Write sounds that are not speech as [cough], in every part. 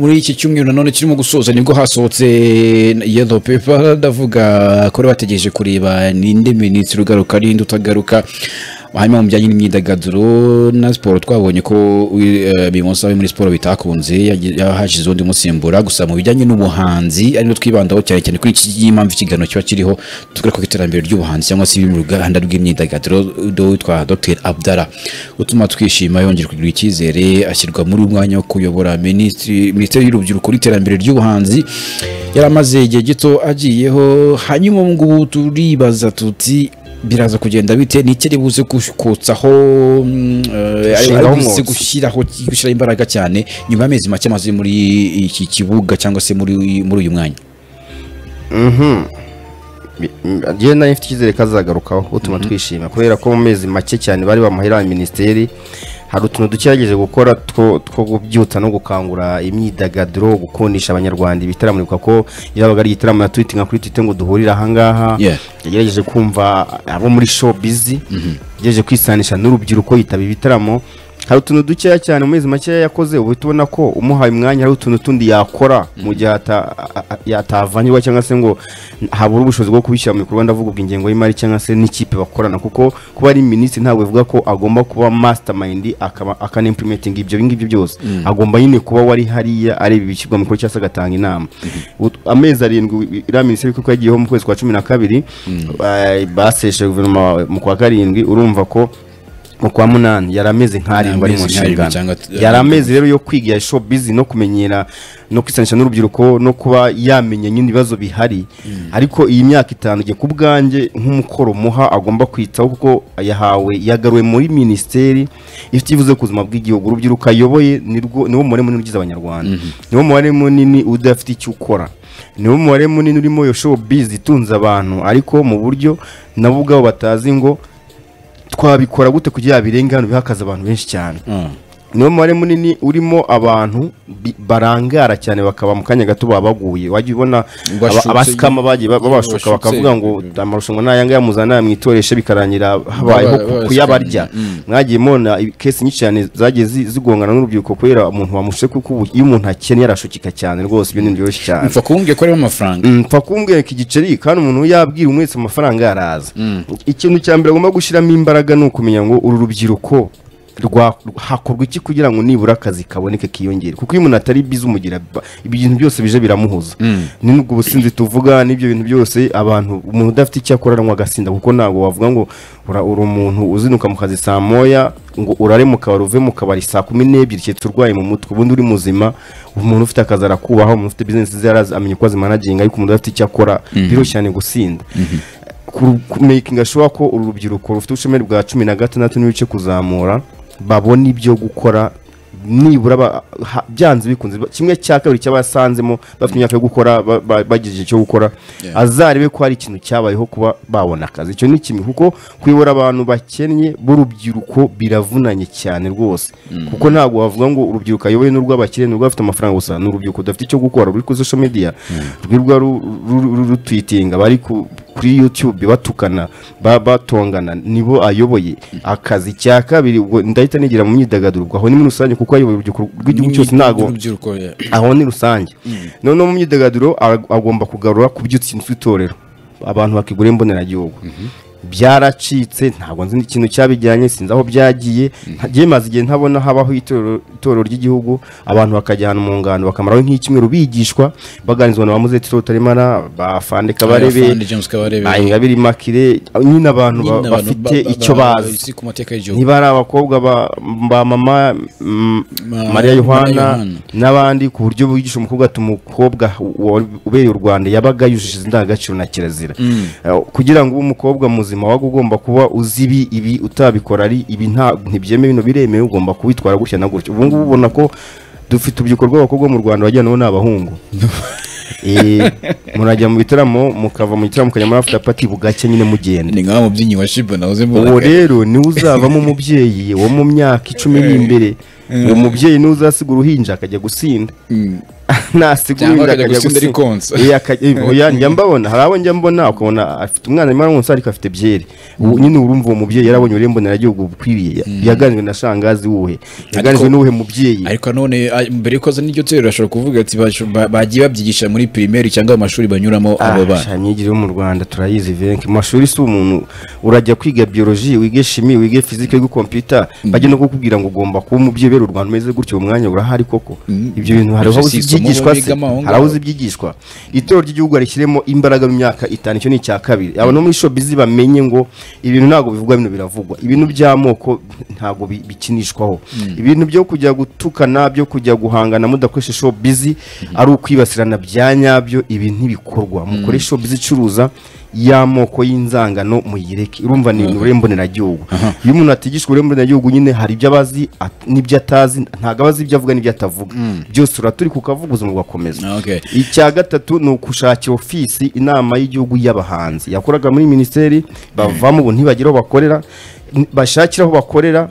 muri iki cyumweru nanone kirimo gusoza ni bwo hasohotse yellow paper ndavuga ko bategereje kureba ninde minisitiri ugaruka ninde utagaruka. Hanyuma mu bijyanye n'imyidagaduro na siporo twabonye ko bimusa muri siporo bitakunze hashize undi musimbura gusa mu bijyanye n'ubuhanzi ari twibandaho cyane cyane kuri iki mpamvu ikiganiro kiba kiriho tugaruka ku iterambere ry'ubuhanzi cyangwa se mu ruganda rw'imyidagaduro witwa Dr. Abdallah. Utuma twishima yongera kugira icyizere ashyirwa muri umwanya wo kuyobora minisiteri y'urubyiruko n'iterambere ry'ubuhanzi. Yari amaze igihe gito agiyeho hanyuma ubu ngubu turibaza tuti biraza kugenda bite? Ni iki buze kutsaho buze gushyiraho gushyiraho imbaraga cyane? Nyuma y'amezi make amaze muri iki kibuga cyangwa se muri uyu mwanya. Ngewe na yo mfite icyizere ko azagarukaho utuma twishima. Kubera ko mu mezi make cyane bari bamuhera minisiteri hari utuntu dukerageje gukora two kubyutsa no gukangura imyidagaduro gukundisha abanyarwanda ibitaramo. Ko yabaga ari igitaramo yatwitinga kuri twite ngo duhurire ahangaha yagerageje kumva abo muri show bizi yagerageje kwisanisha n'urubyiruko yitaba ibitaramo. Hari utuntu dukeya cyane mu mezi makeya yakoze ubu tubona ko umuhaye umwanya hari utuntu tundi yakora mu gihe yatavanyirwa cyangwa se ngo habura ubushobozi bwo kubishyira mu bikorwa. Ndavuga ubwo ingengo y'imari cyangwa se n'ikipe bakorana kuko kuba ari minisitiri ntabwo bivuga ko agomba kuba mastermind akanimplementinga ibyo ngibyo byose. Agomba nyine kuba wari hariya areba ibishyirwa mu bikorwa cyangwa se agatanga inama. Amezi arindwi iriya minisiteri kuko yagiyeho mu kwezi kwa cumi na kabiri baseshe guverinoma mu kwa karindwi urumva ko mu kwa munani yari ameze nk'arindwi ari mu nshingano yari amezi rero yo kwiga show bizi no kumenyera no kwisanisha n'urubyiruko no kuba yamenya nyine ibibazo bihari. Ariko iyi myaka itanu ku bwanjye nk'umukoro muha agomba kwitaho kuko yahawe yagaruwe muri minisiteri ifite ivuze ku buzima bw'igihugu. Urubyiruko ayoboye niwo mubare munini ugize abanyarwanda. Niwo mubare munini udafite icyo ukora. Niwo mubare munini urimo iyo show bizi itunze abantu. Ariko mu buryo nabo ubwabo batazi ngo twabikora gute kugira birenge hano bihakaza abantu benshi cyane. Niwo mubare munini urimo abantu barangara cyane bakaba mu kanya gato baba baguye wajya ubona abasikama bagiye babashuka bakavuga ngo amarushanwa n'aya ngaya muzana mwitoreshe bikarangira habayeho kuyabarya. mwagiye mubona kesi nyinshi cyane zagiye zigongana n'urubyiruko kubera umuntu wamushe kuko iyo umuntu akennye arashukika cyane rwose ibyo ni byoroshye cyane. Mpfa kumbwira ko ariho amafaranga. Mpfa kumbwira ko igiceri kandi umuntu yabwira umwe wese amafaranga yaraza. Ikintu cya mbere agomba gushyiramo imbaraga ni ukumenya ngo uru rubyiruko hakorwa iki kugira ngo nibura akazi kaboneke kiyongere? Kuko iyo umuntu atari bizi umugira ibintu byose bije biramuhuza. Ni n'ubwo businzi tuvuga n'ibyo bintu byose abantu umuntu udafite icyo akora aranywa agasinda kuko ntabwo wavuga ngo uri umuntu uzinuka mu kazi saa moya ngo urare mu kabari uve mu kabari saa kumi n'ebyiri keretse urwaye mu mutwe ubundi uri muzima umuntu ufite akazi arakubaha umuntu ufite bizinesi ze amenya uko azimanaginga ariko umuntu udafite icyo akora biroroshye cyane gusinda. Kumekinga shuwa ko uru rubyiruko rufite ubushomeri bwa cumi na gatandatu n'ibice kuzamura babona ibyo gukora nibura byanze bikunze. Kimwe cya kabiri cy'abasanzemo bafite imyaka yo gukora bagize icyo gukora azarebe ko hari ikintu cyabayeho kuba babona akazi. Icyo ni kimwe kuko kuyobora abantu bakennye b'urubyiruko biravunanye cyane rwose. Kuko ntabwo wavuga ngo urubyiruko ayoboye n'urw'abakire n'urwo bafite amafaranga gusa ni urubyiruko rudafite icyo gukora ruri kuri social media rwirwa rutwitinga bari kuri youtube batukana batongana nibo ayoboye. Akazi cya kabiri ndahita nigira mu myidagaduro aho ni muri rusange kuko ayoboye urubyiruko rw'igihugu cyose ntabwo. Aho ni rusange. Noneho mu myidagaduro agomba kugarura ku byutsi tw'itorero abantu bakigura imboneragihugu. Byaracitse ntabwo nzi ikintu cyabijyanye sinzi aho byagiye. Maze igihe ntabona habaho itorero ry'igihugu abantu bakajya ahantu mu ngano bakamaraho nk'icyumweru bigishwa baganirizwa na ba muzeti rutaremara ba fande kabarebe. Ba ingabire makire nyine abantu bafite icyo bazi. niba ari abakobwa ba mama mariya yohana n'abandi ku buryo bigisha umukobwa ati umukobwa ubereye u rwanda yabaga yujuje indangagaciro na kirazira. Kugira ngo ube umukobwa muzima waga ugomba kuba uzi ibi ibi utabikora ari ibi ntibyemewe bino biremewe ugomba kubitwara gutya na gutya. Ubu ngubu ubona ko dufite urubyiruko rw'abakobwa mu rwanda wagira nabo ni abahungu. [laughs] Murajya mu bitaramo mukava mu gitaramo mukajya muri afite pati bugacye nyine mugenda ni nk'aho mubyinnyi wa shiba nahoze uwo rero ni we uzavamo umubyeyi wo mu myaka icumi iri imbere uwo mubyeyi n'uzasiga uruhinja akajya gusinda. [laughs] Nasiga Cyangwa uruhinja akajya gusinda. Eh, eh, njya mbabona. Hari abo njya mbona ukabona afite umwana arimo aramwonsa ariko afite byeri. Ubu nyine urumva uwo mubyeyi yarabonye urembo naragihugu bukwiriye yaganijwe na shangazi wuhe. Yaganijwe n'uwuhe mubyeyi? ariko none mbere yuko aza n'iryo torero ashobora kuvuga ati bagiye babyigisha muri primaire cyangwa mu mashuri banyuramo abo bana. Ah, imyigire yo mu rwanda turayizi venke mu mashuri si umuntu urajya kwiga biology wige shimi wige fizike wige computer. Bajya no kukubwira ngo ugomba kuba umubyeyi ubera u rwanda umeze gutyo uwo mwanya urahari koko. Ibyo bintu hari aho si uzi isomo ibyigishwa se hari aho uzi ibyigishwa itorero ry'igihugu rishyiremo imbaraga mu myaka itanu icyo ni icya kabiri. Abantu bo muri showbiz bamenye ngo ibintu ntabwo bivugwa bino biravugwa. Ibintu by'amoko ntabwo bi- bikinishwaho. Ibintu byo kujya gutukana byo kujya guhangana mudakoresha showbiz ari ukwibasirana bya nyabyo ibi ntibikorwa. Mukore showbiz icuruza y'amoko y'inzangano muyireke urumva ni uburere mboneragihugu. Iyo umuntu atigishwa uburere mboneragihugu nyine hari ibyo abazi n'ibyo atazi ntabwo aba azi ibyo avuga n'ibyo atavuga. Byose uraturi kukavuga ubuzima bugakomeza. Icya gatatu ni ukushakira ofisi inama y'igihugu y'abahanzi. Yakoraga muri minisiteri bavamo ubu ntibagire aho bakorera. Bashakira aho bakorera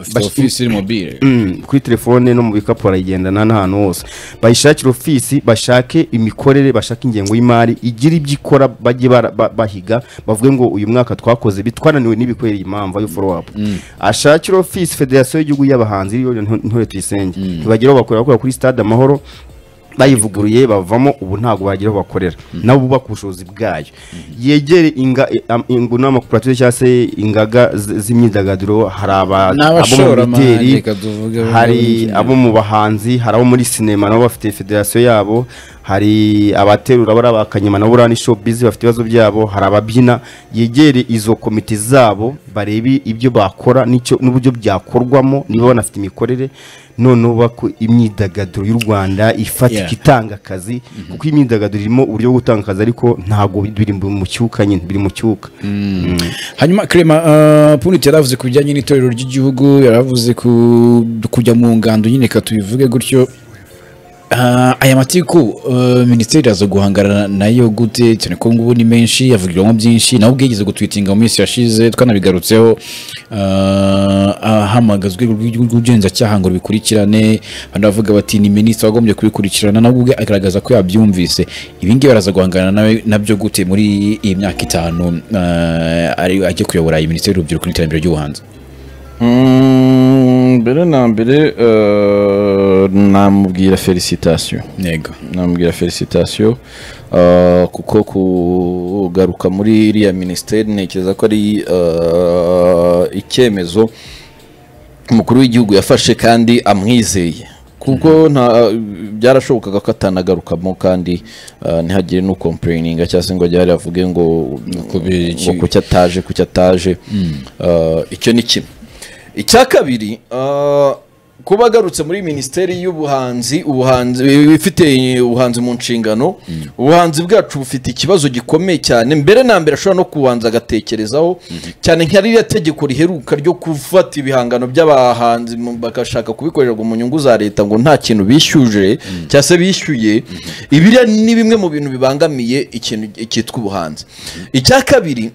mobile Mm, kuri telefone no mu bikapu barayigendana n'ahantu hose. Bayishakire ofisi bashake imikorere bashake ingengo y'imari igira ibyo ikora bajye bahiga bavuge ngo uyu mwaka twakoze ibi twananiwe n'ibikorera impamvu ayo follow up ashakire ofisi federasiyo y'igihugu y'abahanzi iriyo Nto- ntore tuyisenge. Ntibagire aho bakorera bakorera kuri stade amahoro bayivuguruye bavamo ubu ntabwo bagira aho bakorera. Nabo bubaka ubushobozi bwayo. Yegere inga am- ingu n'amakoperative cyangwa se ingaga z'imyidagaduro hari aba- abo mu N'abashoramari, mideli reka tuvuge hari abo mu bahanzi hari abo muri sinema nabo bafite federasiyo yabo. Hari abaterura bari abakanyama nabo buriya ni showbiz bafite ibibazo byabo. Hari ababyina yegere izo komite zabo barebe ibyo bakora n'uburyo byakorwamo niba banafite imikorere. Noneho bako imyidagaduro y'u Rwanda ifatika itanga akazi kuko imyidagaduro irimo uburyo bwo gutanga akazi ariko ntabwo biri mu cyuka nyine biri mu cyuka. Hanyuma Clement uh, Punit yaravuze ku bijyanye n'itorero ry'igihugu yaravuze ku kujya mu ngando nyine ka tubivuge gutyo. Aya matiku uh, minisiteri iraza guhangana na yo gute? Cyane ko ngubu ni menshi yavugirwamo byinshi nawe ubwigeze gutwitinga mu minsi yashize twanabigarutseho uh, ahamagazwe rw'ubugenzacyaha ngo rubikurikirane abandi bavuga bati ni minisitiri wagombye kubikurikirana nawe ubwe agaragaza ko yabyumvise. Ibi ngibi baraza guhangana na byo gute muri iyi myaka itanu ari ajye kuyobora iyi minisiteri y'urubyiruko n'iterambere ry'ubuhanzi? Mm, mbere na mbere eh, namubwira felicitation. Yego. Namubwira felicitation eh, kuko kugaruka muri iriya minisiteri ntekereza ko ari eh, icyemezo umukuru w'igihugu yafashe kandi amwizeye. Kuko nta byarashobokaga ko atanagarukamo kandi ntihagire n'ukomplayininga cyangwa se ngo ajye avuge ngo kuki ataje kuki ataje. Eh, icyo ni kimwe. Icya kabiri eh, kuba agarutse muri minisiteri y'ubuhanzi ubuhanzi ifite ubuhanzi mu nshingano ubuhanzi bwacu bufite ikibazo gikomeye cyane mbere na mbere ashobora no kubanza agatekerezaho cyane nka ririya tegeko riheruka ryo gufata ibihangano by'abahanzi bagashaka kubikorerwa mu nyungu za leta ngo nta kintu bishyuje cyangwa se bishyuye ibiriya ni bimwe mu bintu bibangamiye ikintu cyitwa ubuhanzi. Icya kabiri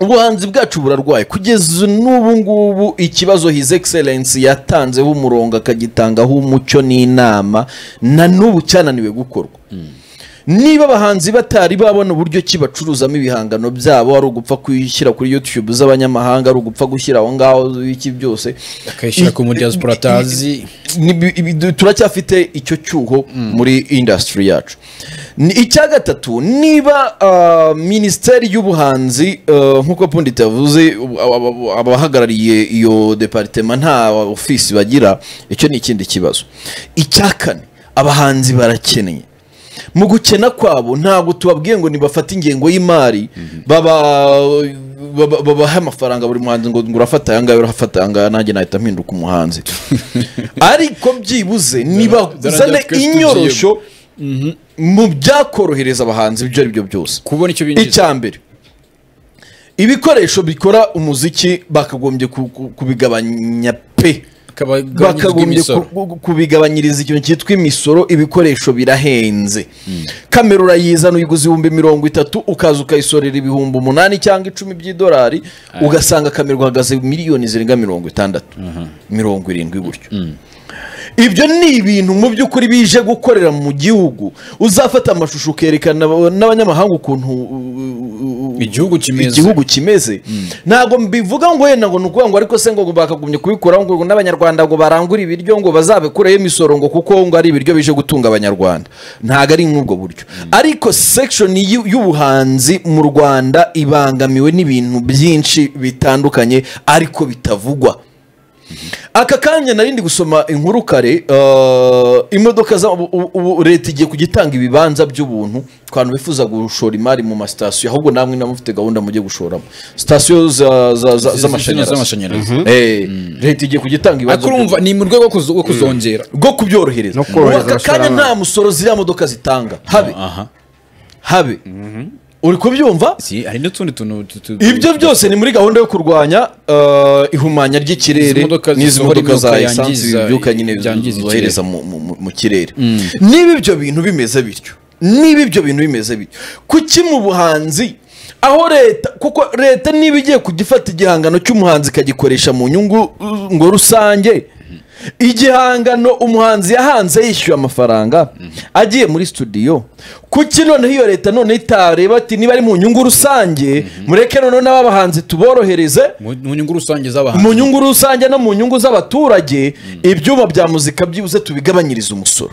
ubuhanzi bwacu burarwaye. Kugeza n'ubu ngubu ikibazo his excellence yatanzeho umurongo akagitangaho umucyo n'inama na n'ubu cyananiwe gukorwa. Niba abahanzi batari babona uburyo ki bacuruzamo ibihangano byabo ari ugupfa kuyishyira kuri youtube z'abanyamahanga ari ugupfa gushyira aho ngaho iki byose. Akayishyira ku muryango atazi turacyafite icyo cyuho muri industry yacu. Icya gatatu niba ah, minisiteri y'ubuhanzi ah, nk'uko pundit yavuze abahagarariye iyo deparitema nta ofisi bagira icyo ni ikindi kibazo. Icya kane abahanzi barakennye mu gukena kwabo ntabwo tubabwiye ngo nibafate ingengo y'imari baba baba- babahe amafaranga buri muhanzi ngo urafata aya ngaya urafata aya ngaya nanjye nahita mpinduka umuhanzi. [laughs] Ariko byibuze nibazane inyorosho mu byakorohereza abahanzi ibyo ari byo byose. Kubona icyo binjiza. Icya mbere ibikoresho bikora umuziki bakagombye ku- ku- kubigabanya pe. Bakagombye bakagombye ku- ku- kubigabanyiriza ikintu cyitwa imisoro ibikoresho birahenze. Kamera urayizana uyiguze ibihumbi mirongo itatu ukaza ukayisorera ibihumbi umunani cyangwa icumi by'idolari ugasanga kamera uhagaze miliyoni zirenga mirongo itandatu. Mirongo irindwi gutyo. Ibyo ni ibintu mu by'ukuri bije gukorera mu gihugu. Uzafata amashusho ukerekana n'abanyamahanga ukuntu uh, Igihugu kimeze. igihugu kimeze. Ntabwo mbivuga ngo wenda ngo ni ukuvuga ngo ariko se ngo bakagumye kubikuraho ngo n'abanyarwanda ngo barangure ibiryo ngo bazabikureho imisoro ngo kuko ngo ari ibiryo bije gutunga abanyarwanda. Ntabwo ari nk'ubwo buryo. Ariko section y'u- y'ubuhanzi mu rwanda ibangamiwe n'ibintu byinshi bitandukanye ariko bitavugwa. Aka kanya nari ndi gusoma inkuru kare uh, imodoka za ubu- leta igiye kujya itanga ibibanza by'ubuntu ku bantu bifuza gushora imari mu masitasiyo ahubwo namwe namwe mufite gahunda mujye gushoramo. Sitasiyo za- za- za- z'amashanyarazi. z'amashanyarazi. Eh, leta igiye kujya itanga ibibanza ariko urumva ni mu rwego rwo kuzo- rwo kuzongera. Bwo kubyorohereza Ubu aka kanya nta musoro ziriya modoka zitanga. Habe. Aha. Habe. Uri kubyumva? Si hari n'utundi tuntu tu- tu- ibyo byose ni muri gahunda yo kurwanya uh, ihumanya ry'ikirere n'izi modoka za esansi yangiza- ibyuka nyine byangiza zohereza mu, kirere. Niba ibyo bintu bimeze bityo niba ibyo bintu bimeze bityo kuki mu buhanzi aho leta kuko leta niba igiye kujya ifata igihangano cy'umuhanzi ikagikoresha mu nyungu uh, ngo rusange igihangano umuhanzi yahanze yishyuye amafaranga agiye muri studio kuki noneho iyo leta noneho itareba ati niba ari mu nyungu rusange mureke noneho n'abahanzi tuborohereze? Mu nyungu rusange z'abahanzi. Mu nyungu rusange no mu nyungu z'abaturage ibyuma bya muzika byibuze tubigabanyirize umusoro.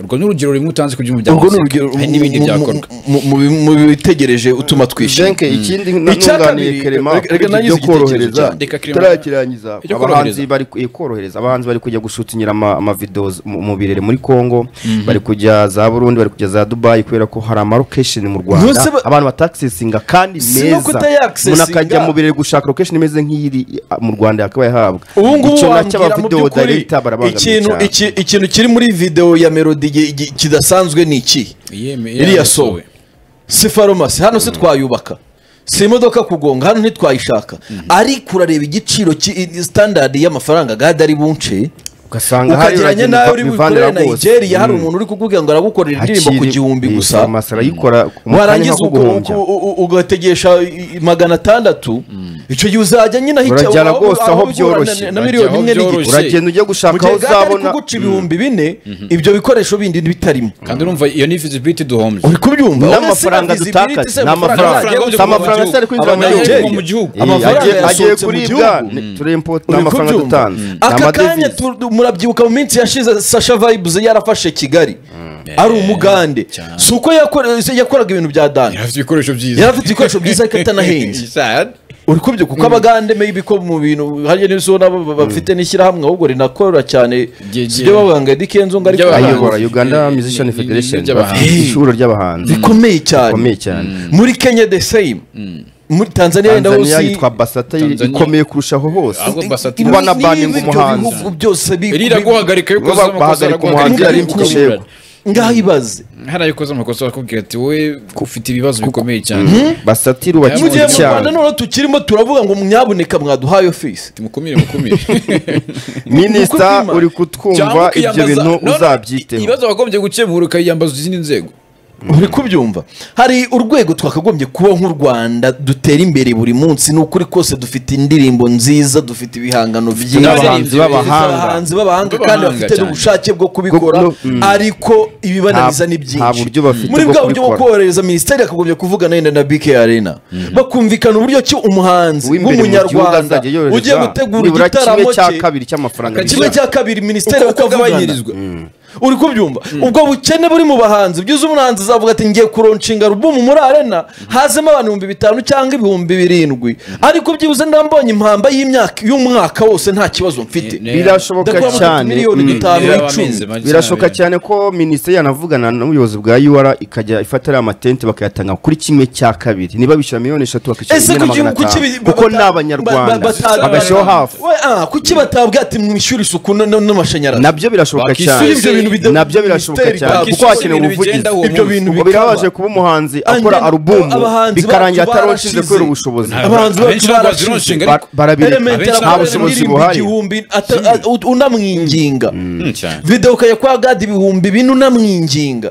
Urwo ni urugero rumwe utanze ku byuma bya muzika. hari n'ibindi mu- byakorwa. mu- bitegereje utuma twishima. Jenke ikindi kabiri, kerema ibyo korohereza tutarakirangiza abahanzi bari eh, korohereza. Abahanzi bari kujya gushutingira ama- amavidewo mu mu birere muri congo. Bari kujya za burundi bari kujya za dubayi kubera ko hari amarokesheni mu rwanda. Abantu batakisesinga kandi Si meza. umuntu akajya mu birere gushaka lokesheni imeze nk'iri ah, mu rwanda yakabaye ahabwa ubu ngubu wambwira mu by'ukuri ikintu kiri muri videwo ya gi- kidasanzwe ni iki? Iriya sowe si farumasi hano se twayubaka. Si imodoka kugonga. Hano ntitwayishaka. Ariko urareba igiciro standard y'amafaranga gade ari bunce ugasanga uragenda nawe uri bukorere nigeria hari Mm. umuntu uri kukubwira ngo aragukorera indirimbo ku gihumbi gusa. kanya warangiza ugategesha magana atandatu. Icyo gihe uzajya nyine aho icyo- Urajyana rwose aho byoroshye. na- miliyoni imwe n'igice uragenda ujya gushaka aho uzabona kuguca ibihumbi bine ibyo bikoresho bindi bitarimo kandi urumva iyo ni visibility duhombye. Uri kubyumva? N'amafaranga dutakaza ni amafaranga si amafaranga se ari kwinjira mu Abanyarwanda gihugu mu gihugu. Eh, Amafaranga yasohotse mu gihugu. ni- turempo ni Uri amafaranga dutanze ni aka kanya murabyibuka mu minsi yashize sasha vibes yarafashe kigali. Ari umugande. Si uko yakoraga ibintu bya dani. Yari afite ibikoresho byiza. Yari afite ibikoresho byiza ariko atanahenze [laughs] uri kubyo kuko abagande maybe ko mu bintu hariya n'izo nabo bafite n'ishyirahamwe ahubwo rinakora cyane. Si byo bavuga ngo edike Kenzo ngo ariko ayobora uganda musician Ni- ni- ni- federation ishuri ry'abahanzi. Rikomeye cyane. Rikomeye cyane. Muri kenya the same muri tanzania wenda tanzania hose yitwa basata Tanzania. ikomeye kurushaho hose. Kuba na ibyo umuhanzi. byose Baba- amakosa bahagarika umuhanzi ari kushego. ngaho ibaze. Hariya iyo ukoze amakosa barakubwira ati wowe ufite ibibazo bikomeye cyane. Basata mu gihe irubakiwe mu rwanda cyane noneho tukirimo turavuga ngo mwaboneka mwaduhaye ofisi mukumire mukumire. [laughs] Minisita uri kutwumva ibyo bintu uzabyiteho. ibibazo wagombye gukemura ukayiyambaza izindi nzego. Uri kubyumva. Hari urwego twakagombye kuba nk'u rwanda dutera imbere buri munsi ni ukuri kose dufite indirimbo nziza dufite ibihangano byiza n'abahanzi b'abahanga. kandi bafite n'ubushake bwo kubikora. Mm. ariko ibibananiza ni byinshi. muri bwa buryo bwo korohereza minisiteri yakagombye kuvugana yenda na bk arena. Bakumvikana uburyo ki umuhanzi w'umunyarwanda ugiye gutegura igitaramo cye. kimwe cya kabiri minisiteri Uko- uko bakavugana. agabanyirizwa. Uri kubyumva. Ubwo bukene buri mu bahanzi byiza umuhanzi azavuga ati ngiye kuronshinga alubumu muri arena hazemo abantu ibihumbi bitanu cyangwa ibihumbi birindwi. Ariko byibuze ndambonye impamba y'imyaka y'umwaka wose nta kibazo mfite. Birashoboka cyane. miliyoni Mm. birashoboka cyane. ko minisiteri yanavugana n'ubuyobozi bwa UR ikajya ifata ariya matente bakayatanga kuri kimwe cya kabiri. Niba bishyura miliyoni eshatu bakishyura ese rimwe na kuki magana atanu? kuko ni abanyarwanda bagashyiraho hafi ah, kuki batabwa ati mwishyure isuku n'amashanyarazi na byo birashoboka cyane. Na byo birashoboka cyane. kuko hakenewe ubuvugizi. ibyo bintu birabaje kuba umuhanzi akora alubumu bikarangira barashize. kubera ubushobozi. Abahanzi bacu ntabwo barashize. bazironshinga Ba- ariko barabireka Element Abenshi arakora nta bushobozi buhari. unamwinginga. Mm, cyane. video ukajya kwa gadi ibihumbi bine unamwinginga.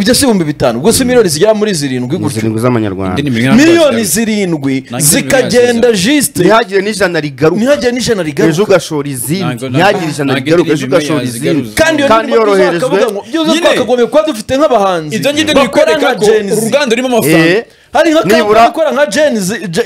Ibyo si ibihumbi bitanu. Gusa miliyoni zigera muri zirindwi gutyo. zirindwi z'amanyarwanda. Indi ni miliyoni miliyoni zirindwi. zirindwi Nanjye zikagenda miliyoni jisite ntihagire n'ijana rigaruka. Ntihagire n'ijana ejo rigaruka ugashora izindi. Ntabwo- ntihagire ijana ntabwo rigaruka. indi ejo ugashora miliyoni izindi. zigaruka. kandi iyo kandi ndirimbo yoroherejwe bakavuga ngo byuze Nyine. twakagombye kuba dufite nk'abahanzi. Ibyo ngibyo bakora bikwereka nka ko Gen Z. uruganda rurimo Eh, amafaranga hari nka kampani ikora nka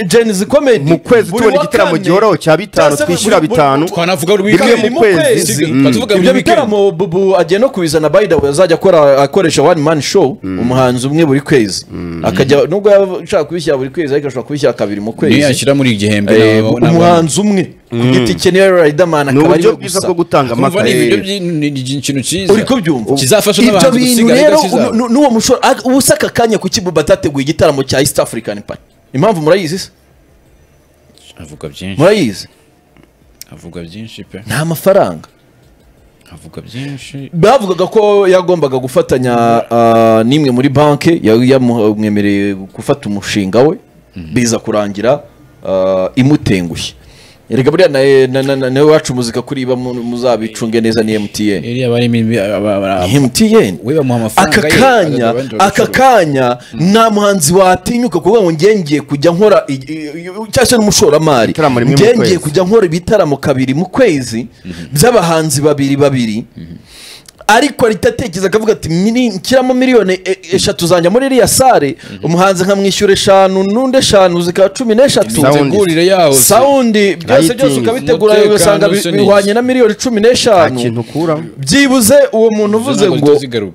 jenizi komedi mu kwezi tubona igitaramo gihoroho cya bitanu twishyura bitanu. Twanavuga rimwe mu kwezi. Mm. Ibyo bitaramo bubu agiye no kubizana way azajya akora akoresha one man show umuhanzi umwe buri kwezi. Akajya nubwo yaba ashaka kubishyira buri kwezi ariko ashobora kubishyira kabiri mu niyo kwezi. yashyira muri igihembwe Eh, umuhanzi umwe. Ku giti cye niyo Riderman ni akaba uburyo ari we bwiza gusa. bwo gutanga amata ni ni ni ikintu cyiza. Uri kubyumva kizafasha ibyo n'abahanzi bintu gusiga rero n'uwo mushoro ag- ubu aka kanya kuki buba atateguye igitaramo cya east african party impamvu murayizi se? Avuga byinshi. Murayizi? Avuga byinshi pe. Nta mafaranga. Avuga byinshi. Bavugaga ko yagombaga gufatanya ah, n'imwe muri banki yamwemereye gufata umushinga we biza kurangira ah, imutengushye. Erega buriya na- na- na- na- nawe wacu muzika kuri iba mu- muzabicunge neza ni MTN MTN aka kanya aka kanya nta muhanzi watinyuka kuvuga ngo ngiye ngiye kujya nkora cyangwa se n'umushoramari ngiye kujya nkora ibitaramo kabiri mu kwezi by'abahanzi babiri babiri ariko ahita atekereza akavuga ati "Mini- nshyiramo miliyoni e- eshatu zanjya muri iriya sare umuhanzi nkamwishyura eshanu n'undi eshanu zikaba cumi n'eshatu. Sawundi byose byose ukabitegura ugasanga bihwanye na miliyoni cumi n'eshanu. byibuze uwo muntu uvuze ngo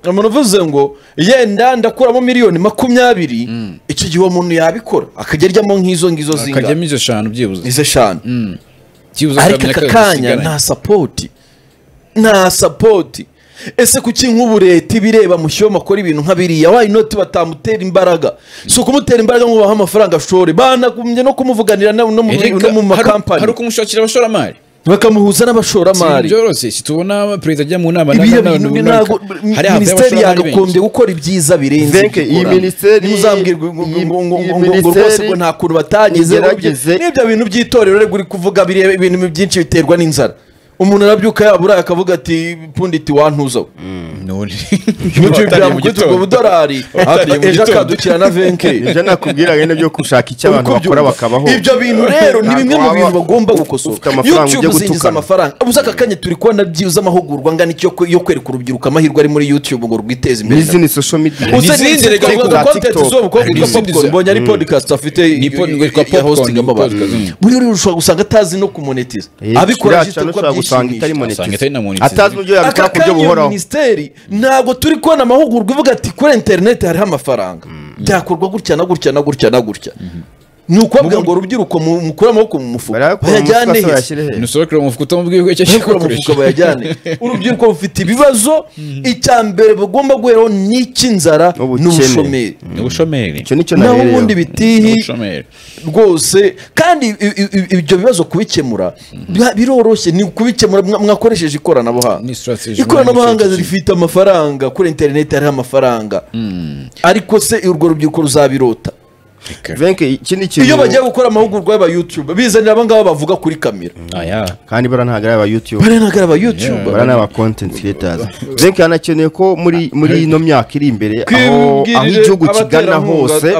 umuntu uvuze ngo yenda ndakuramo miliyoni makumyabiri. Icyo gihe uwo muntu yabikora. Akajya aryamo nk'izo ngizo akajyamo zingana. izo eshanu byibuze. Izo eshanu. Byibuze ariko aka kanya nta sapoti nta sapoti ese kuki nk'ubu leta ibireba mushyiraho makora ibintu nka biriya? Wayi noti batamutera imbaraga? Si ukumutera imbaraga ngo bahe amafaranga ashore banagombye no kumuvuganira no mu makampani. hari ukumushakira abashoramari. Bakamuhuza n'abashoramari. Byoroshye situbona perezida ajya mu nama ntabwo minisiteri yagagombye gukora ibyiza birenze iyi minisiteri- ntimuzambwirwe ngo- rwose ngo nta kuntu batagize. n'ibyo bintu by'itorero rero uri kuvuga ibintu byinshi biterwa n'inzara. Umuntu arabyuka yabura akavuga ati punditi wantuza None. mu gihe Watariye mu byamukubita gitondo. ubwo budolari Watariye mu ejo gitondo. akadukira na venke ibyo nakubwira rero byo gushaka icyo abantu Uri bakora kubyumva? bakabaho ibyo bintu rero ni bimwe mu Ntabwo bintu waba bagomba ufite gukosora amafaranga youtube ujya zinjiza gutukana. amafaranga ubuze aka kanya turi kubona byibuze amahugurwa angana icyo kwe- yo kwereka urubyiruko amahirwe ari muri youtube ngo rwiteze imbere n'izindi social media Uze N'izindi n'izindi reka reka za content TikTok. z'uwo mukobwa Hari witwa n'izindi Popcorn za- mbonye ari podcast afite Ni pod- witwa ya Popcorn, hostingamo abantu podcast, mm. buriya uri ushobora gusanga atazi no kumonetiza Eh, abikora iriya just Usanga itari monetize. atazi uburyo yabikora ku buryo buhoraho. minisiteri ntabwo turi kubona amahugurwa ivuga ati kuri interineti hariho amafaranga. Byakorwa gutya na gutya na gutya na gutya. Ni ukubabwira ngo urubyiruko mu- mukure amaboko mu mufuka. Bayajyane he? nusohokera mu mufuka utamubwiye ko icyo kikoresha mufuka bayajyane. [laughs] Urubyiruko rufite ibibazo. Icya mbere bagomba guheraho ni icy'inzara n'ubushomeri ni ubushomeri. Icyo ni cyo naho ubundi bitihi ubushomeri. rwose. Kandi ibyo bibazo kubikemura biroroshye. Ni ukubikemura mwa- mwakoresheje ikoranabuhanga. Ikoranabuhanga rifite amafaranga. Kuri interineti hariho amafaranga. Ariko se urwo rubyiruko ruzabirota? Iyo bagiye gukora amahugurwa y'aba yutube bizanira abangaba bavuga kuri kamera kandi bara ntabwo ari aba yutube bariya ntabwo ari aba yutube bara ni aba kontenti kiretazi [laughs] venke hanakeneye ko muri muri ino myaka iri imbere aho aho igihugu kigana hose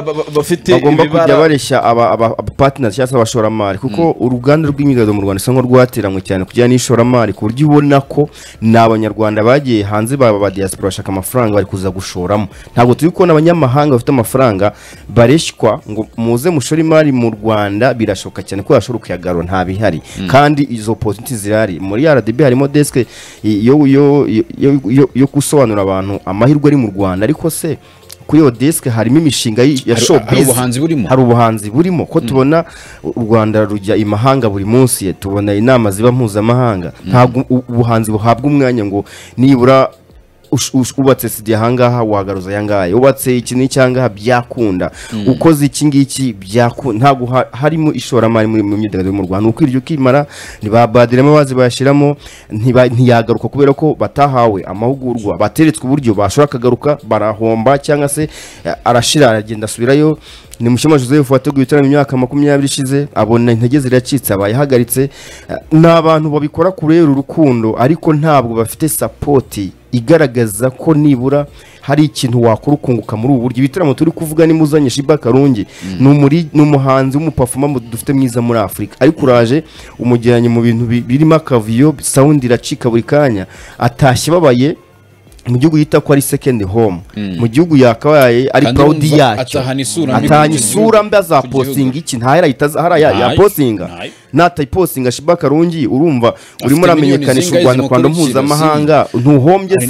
bagomba kujya bareshya aba aba aba partners cyangwa se abashoramari. Kuko uruganda rw'imyidagaduro mu Rwanda usanga rwateranywe cyane kujyana n'ishoramari ku buryo ubona ko ni abanyarwanda bagiye hanze baba ba diaspora bashaka amafaranga bari kuza gushoramo. Ntabwo turi kubona abanyamahanga bafite amafaranga bareshywa ngo muze mushore imari mu Rwanda birashoboka cyane ko yashobora kuyagarura nta bihari. Kandi izo opportunity zirahari. Muri RDB harimo desk yo yo yo- gusobanurira abantu amahirwe ari mu Rwanda. Ariko se kuri iyo desk harimo imishinga ya showbiz? hari ubuhanzi burimo. ko tubona u Rwanda rujya imahanga buri munsi tubona inama ziba mpuzamahanga. Ntabwo u- ubuhanzi buhabwa umwanya ngo nibura ubatse sidi ahangaha wagaruza ayangaya ubatse iki n'icyangaha byakunda. Ukoze iki ngiki byakunda. Ntabwo ha- harimo ishoramari mu myidagaduro mu Rwanda. Uko iryo ukimara ntibabadiramo bazi bayashyiramo ntiyagaruka kubera ko batahawe amahugurwa. Bateretswe uburyo bashobora akagaruka barahomba cyangwa se eh, arashira aragenda asubirayo. Ni mushema joseph wateguye ibitaramo imyaka makumyabiri ishize abona intege ziracitse abayahagaritse. Eh, ni abantu babikora kubera urukundo ariko ntabwo bafite sapoti igaragaza ko nibura hari ikintu wakora ukunguka muri ubu buryo. Ibitaramo turi kuvuga ni muzanye Shiba Karungi ni umuri- ni umuhanzi w'umupafuma mu- dufite mwiza muri Afurika ariko uraje umujyanye mu bintu bi- birimo akavuyo sound iracika buri kanya. Atashye babaye mu gihugu yita ko ari second home. Mu gihugu yakabaye ari urumva yacyo. atahana isura mbi azapostinga iki ntahera ahita aza- hariya Natayipostinga Shiba Karungi urumva urimo uramenyekanisha u Rwanda ku Rwanda mpuzamahanga. Ntuhombye se.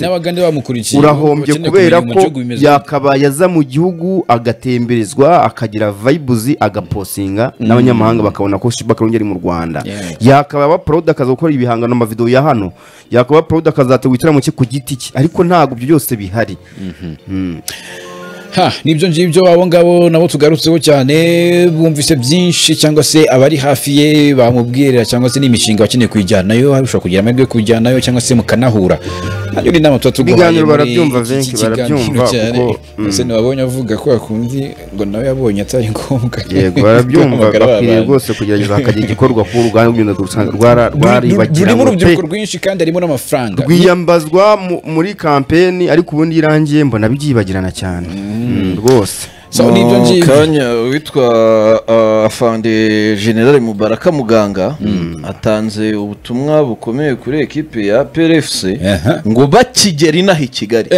urahombye kubera ko yakabaye aza mu gihugu agatemberezwa akagira vibes agaposinga n'abanyamahanga bakabona ko Shiba Karungi ari mu Rwanda. Yakaba aba proud akaza gukora ibihangano amavideo ya hano. Yakaba proud akazategura igitaramo cye ku giti cye. Ariko ntabwo ibyo byose bihari. Ha ni byo ngibyo abo ngabo nabo tugarutseho cyane bumvise byinshi cyangwa se abari hafi ye bamubwirira cyangwa se n'imishinga bakeneye kuyijyanayo ushobora kugira amahirwe yo kuyijyanayo cyangwa se mukanahura. Hariyo inama tuba tuguhaye muri iki kiganiro cyane. kuko, mm. ese ntibabonye avuga ko yakundi ngo nawe yabonye atari ngombwa. Yego barabyumva [laughs] bakwiriye rwose kugerageza hakagira igikorwa ku uruganda rw'ibintu ruri- rwaribagiranye rurimo urubyiruko rwinshi kandi harimo n'amafaranga. Rwiyambazwa mu- muri kampeni ariko ubundi irangiye mbona byibagirana cyane. Mm, rwose. So, ni byo ngibyo. kanya witwa uh, afande generale mubaraka muganga atanze ubutumwa bukomeye kuri ekipe ya PRFC ngo bakigera inaha i kigali.